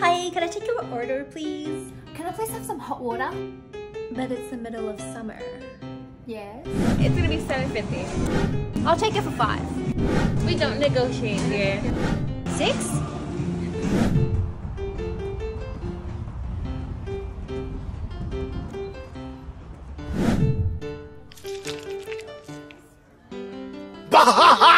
Hi, can I take your order, please? Can I please have some hot water? But it's the middle of summer. Yes. It's gonna be 750. I'll take it for five. We don't negotiate here. Six? Ha ha ha!